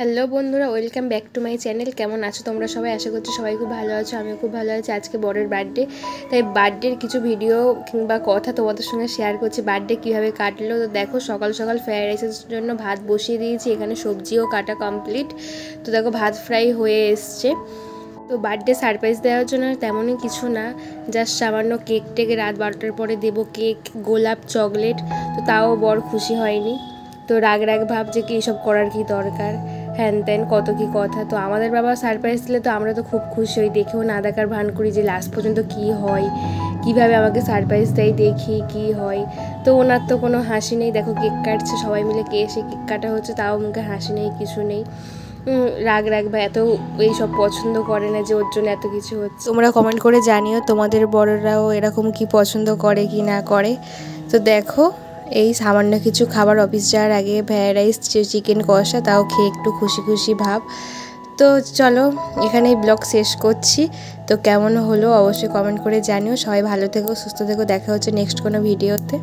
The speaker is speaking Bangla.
হ্যালো বন্ধুরা, welcome back to my channel. কেমন আছো তোমরা সবাই? আশা করছি সবাই খুব ভালো আছো, আমিও খুব ভালো আছি। আজকে বরের বার্থডে তাই বার্থডের কিছু ভিডিও কিংবা কথা তোমাদের সঙ্গে শেয়ার করছি। বার্থডে কীভাবে কাটলো? তো দেখো, সকাল সকাল ফ্রাইড রাইসের জন্য ভাত বসিয়ে দিয়েছি। এখানে সবজিও কাটা কমপ্লিট তো দেখো, ভাত ফ্রাই হয়ে এসছে। তো বার্থডে সারপ্রাইজ দেওয়ার জন্য তেমনই কিছু না। জাস্ট সামান্য কেক টেকে রাত বারোটার পরে দেবো কেক গোলাপ চকলেট তো তাও বর খুশি হয়নি। তো রাগ রাগ ভাব যে কি এসব করার কি দরকার? হ্যান ত্যান, কত কি কথা। তো আমাদের বাবা সারপ্রাইজ দিলে তো আমরা তো খুব খুশি হই। দেখেও না দেখার ভান করি যে লাস্ট পর্যন্ত কি হয়, কীভাবে আমাকে সারপ্রাইজ দেয়, দেখি কি হয়। তো ওনার তো কোনো হাসি নেই। দেখো কেক কাটছে, সবাই মিলে কে এসে কেক কাটা হচ্ছে তাও মুখে হাসি নেই, কিছু নেই। রাগ রাগ বা এত এইসব পছন্দ করে না যে ওর জন্য এত কিছু হচ্ছে। তোমরা কমেন্ট করে জানিও তোমাদের বড়রাও এরকম কি পছন্দ করে কি না করে। তো দেখো এই সামান্য কিছু খাবার অফিস যাওয়ার আগে ফ্রায়েড রাইস চিকেন কষা, তাও খেয়ে একটু খুশি খুশি ভাব। তো চলো, এখানেই ব্লগ শেষ করছি। তো কেমন হলো অবশ্যই কমেন্ট করে জানিও। সবাই ভালো থেকো, সুস্থ থেকো। দেখা হচ্ছে নেক্সট কোনো ভিডিওতে